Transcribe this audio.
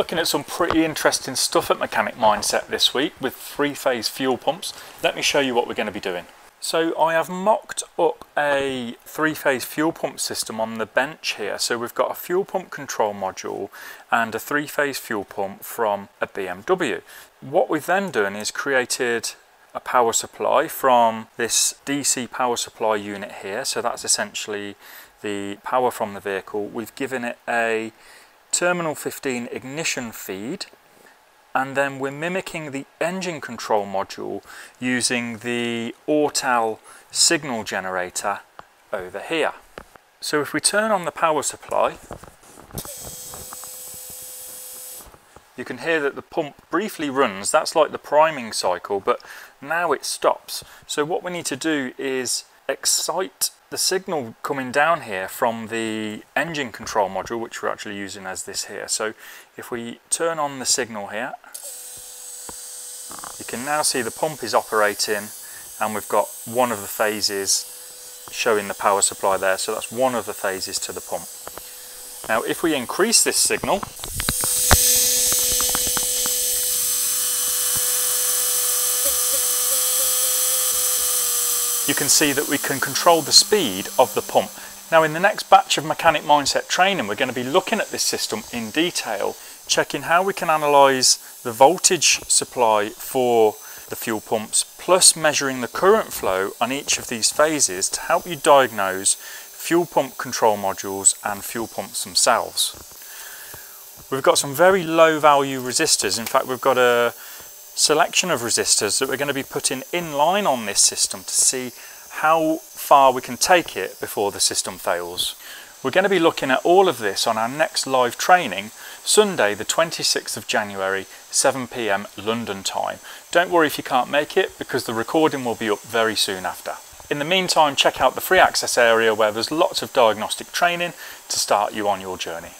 Looking at some pretty interesting stuff at Mechanic Mindset this week with three-phase fuel pumps. Let me show you what we're going to be doing. So I have mocked up a three-phase fuel pump system on the bench here. So we've got a fuel pump control module and a three-phase fuel pump from a BMW. What we've then done is created a power supply from this DC power supply unit here. So that's essentially the power from the vehicle. We've given it a terminal 15 ignition feed and then we're mimicking the engine control module using the Autel signal generator over here. So if we turn on the power supply you can hear that the pump briefly runs that's like the priming cycle but now it stops so what we need to do is excite the signal coming down here from the engine control module, which we're actually using as this here. So if we turn on the signal here, you can now see the pump is operating and we've got one of the phases showing the power supply there. So that's one of the phases to the pump. Now if we increase this signal, you can see that we can control the speed of the pump. Now in the next batch of Mechanic Mindset training we're going to be looking at this system in detail, checking how we can analyse the voltage supply for the fuel pumps plus measuring the current flow on each of these phases to help you diagnose fuel pump control modules and fuel pumps themselves. We've got some very low value resistors, in fact we've got a selection of resistors that we're going to be putting in line on this system to see how far we can take it before the system fails. We're going to be looking at all of this on our next live training, Sunday the 26th of January, 7pm London time. Don't worry if you can't make it because the recording will be up very soon after. In the meantime, check out the free access area where there's lots of diagnostic training to start you on your journey.